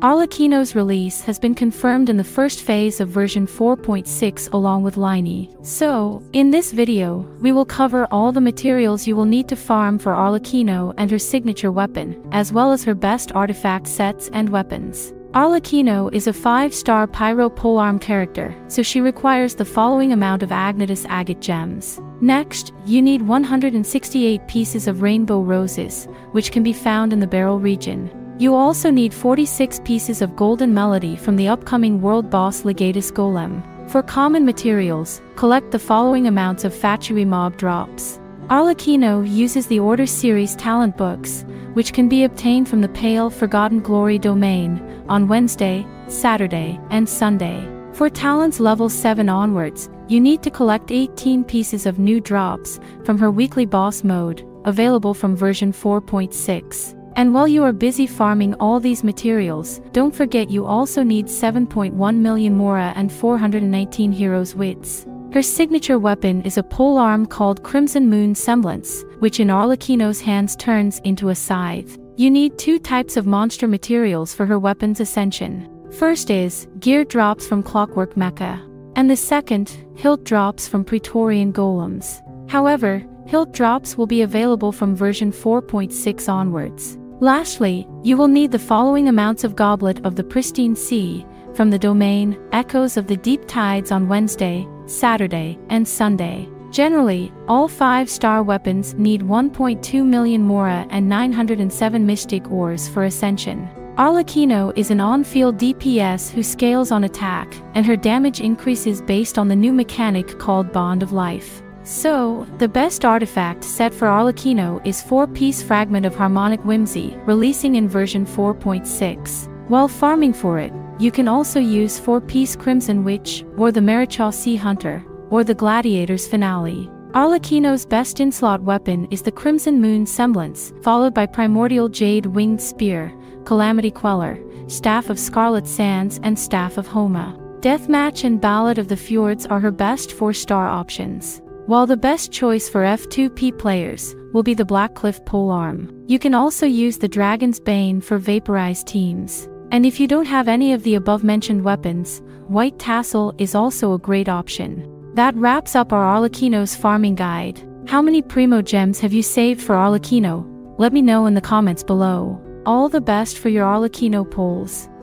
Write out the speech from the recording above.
Arlecchino's release has been confirmed in the first phase of version 4.6 along with Lyney. So, in this video, we will cover all the materials you will need to farm for Arlecchino and her signature weapon, as well as her best artifact sets and weapons. Arlecchino is a 5-star Pyro Polearm character, so she requires the following amount of Agnidus Agate gems. Next, you need 168 pieces of Rainbow Roses, which can be found in the Beryl region. You also need 46 pieces of Golden Melody from the upcoming world boss Legatus Golem. For common materials, collect the following amounts of Fatui mob drops. Arlecchino uses the Order Series talent books, which can be obtained from the Pale Forgotten Glory domain, on Wednesday, Saturday, and Sunday. For talents level 7 onwards, you need to collect 18 pieces of new drops from her weekly boss mode, available from version 4.6. And while you are busy farming all these materials, don't forget you also need 7.1 million Mora and 419 heroes wits. Her signature weapon is a pole arm called Crimson Moon Semblance, which in Arlecchino's hands turns into a scythe. You need two types of monster materials for her weapon's ascension. First is, gear drops from Clockwork Meka. And the second, hilt drops from Praetorian Golems. However, hilt drops will be available from version 4.6 onwards. Lastly, you will need the following amounts of Goblet of the Pristine Sea, from the domain Echoes of the Deep Tides on Wednesday, Saturday, and Sunday. Generally, all 5-star weapons need 1.2 million Mora and 907 Mystic Ores for Ascension. Arlecchino is an on-field DPS who scales on attack, and her damage increases based on the new mechanic called Bond of Life. So, the best artifact set for Arlecchino is 4-piece Fragment of Harmonic Whimsy, releasing in version 4.6. While farming for it, you can also use 4-piece Crimson Witch, or the Marechaussee Hunter, or the Gladiator's Finale. Arlecchino's best in-slot weapon is the Crimson Moon Semblance, followed by Primordial Jade Winged Spear, Calamity Queller, Staff of Scarlet Sands and Staff of Homa. Deathmatch and Ballad of the Fjords are her best 4-star options. While the best choice for F2P players will be the Blackcliff polearm. You can also use the Dragon's Bane for vaporized teams. And if you don't have any of the above mentioned weapons, White Tassel is also a great option. That wraps up our Arlecchino's farming guide. How many Primogems have you saved for Arlecchino? Let me know in the comments below. All the best for your Arlecchino polls.